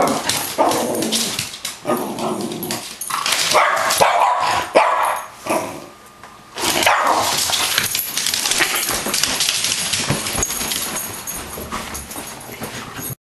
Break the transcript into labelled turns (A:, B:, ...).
A: 감사합니다.